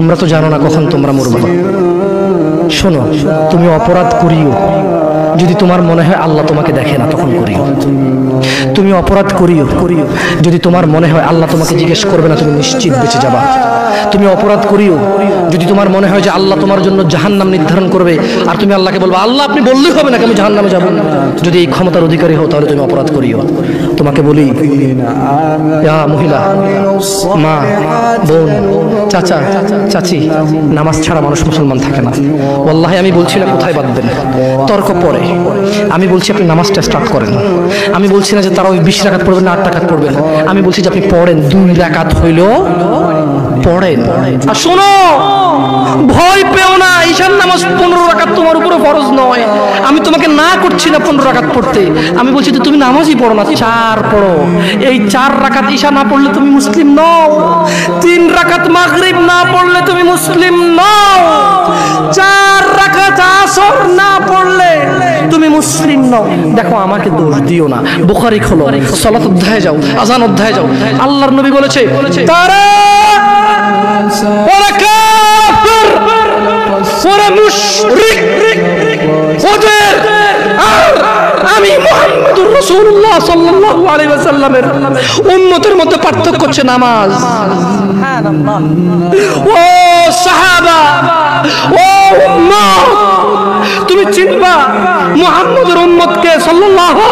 তোমরা তো জানো না কখন তোমরা মরবে। শোনো, তুমি অপরাধ করিও। যদি তোমার মনে হয় আল্লাহ তোমাকে দেখে না, তখন করিও। অপরাধ করিও করিও। যদি তোমার মনে হয় আল্লাহ তোমাকে জিজ্ঞেস করবে না, তুমি নিশ্চিত বেঁচে যাবা। তুমি অপরাধ করিও। যদি তোমার মনে হয় যে আল্লাহ তোমার জন্য জাহান্নাম নির্ধারণ করবে, আর তুমি আল্লাহকে বলব, আল্লাহ, আপনি বললেই হবে না আমি জাহান নামে যাব? যদি এই ক্ষমতার অধিকারী হও, তাহলে তুমি অপরাধ করিও। তোমাকে বলি মহিলা, মা, বোন, চাচা, চাচি, নামাজ ছাড়া মানুষ মুসলমান থাকে না। ওল্লাহে আমি বলছি না কোথায় বাঁধবেন তর্ক পরে। আমি বলছি আপনি নামাজটা স্টার্ট করেন। আমি বলছি না যে তারা ওই বিশ রাকাত পড়বেন না, আট টাকাত পড়বেন। আমি বলছি যে আপনি পড়েন, দুই রাকাত হইল পড়েন। আর শোনো, ভয় পেও না, ঈশান নামাজ পনেরো রাকাত তোমার উপরে ফরজ নয়। আমি তোমাকে না করছি না পনেরো রাকাত পড়তে। আমি বলছি যে তুমি নামাজই পড়ো না, চার পড়ো। এই চার রাকাত ঈশা না পড়লে তুমি মুসলিম নও। তিন রাকাত মাগরিব না পড়লে তুমি মুসলিম নও। চার রাকাত আসর না পড়লে তুমি মুসলিম নও। দেখো আমাকে দোষ দিও না। বুখারি খোলো। সলাত অধ্যায়ে যাও আজান অধ্যায়ে যাও। আল্লাহর নবী বলেছে তারা ওরা কাফির ওরা মুশরিক। ওদের আমি মুহাম্মদুর রাসূলুল্লাহ সাল্লাল্লাহু আলাইহি ওয়াসাল্লামের উম্মতের মধ্যে পার্থক্য হচ্ছে নামাজ। ও সাহাবা ও মুহাম্মদের উম্মতকে সাল্লাল্লাহু